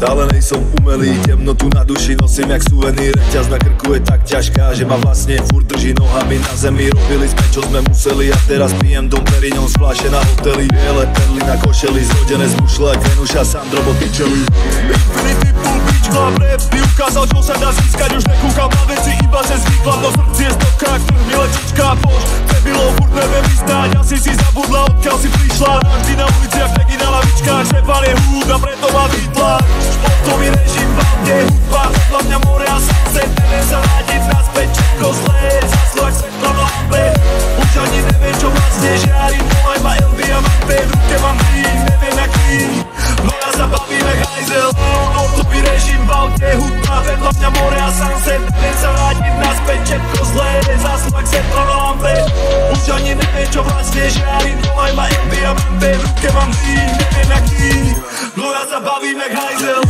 Stále nejsom umelý, temnotu na duši nosím jak suvenír. Reťaz na krku je tak ťažká, že ma vlastne furt drží nohami na zemi. Robili sme čo sme museli a teraz pijem dom Perignon z fľaše na hoteli. Biele perly na košeli, zrodené z mušle, Venuša, Sandro, Botticelli Infinity full bitch club rap Ty ukázal, čo sa dá získať, už nekúkam na veci, iba že zvykla Do srdci je stoká, ktorý mi lečička poš Debilo, furt neviem vystáť, asi si zabudla, odkiaľ si prišla. Vždy na uliciach, negy na lavičkách, diamanty, ruky mám dřív, jen jak dřív. Dlouho se bavíme, hajzel.